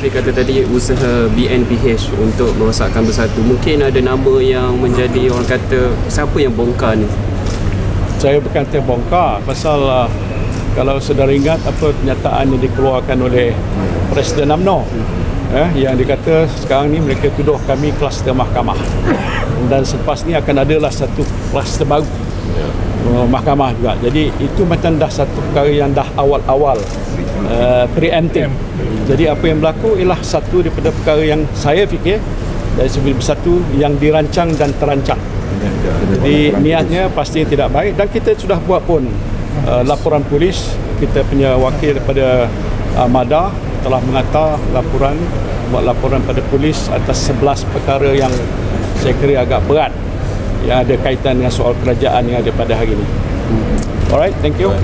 Seperti kata tadi usaha BNPH untuk merosakkan bersatu mungkin ada nama yang menjadi orang kata siapa yang bongkar ni? Saya bukan terbongkar pasal uh, kalau saudara ingat apa pernyataan yang dikeluarkan oleh Presiden UMNO? Eh, yang dikata sekarang ni mereka tuduh kami kluster mahkamah. Dan selepas ni akan adalah satu kluster baru. Uh, mahkamah juga. Jadi itu macam dah satu perkara yang dah awal-awal uh, preemptive jadi apa yang berlaku ialah satu daripada perkara yang saya fikir dari segi bersatu yang dirancang dan terancang jadi niatnya pasti tidak baik dan kita sudah buat pun uh, laporan polis kita punya wakil daripada uh, MADA telah mengata laporan buat laporan pada polis atas 11 perkara yang saya kira agak berat yang ada kaitan dengan soal kerajaan yang ada pada hari ini. Alright, thank you.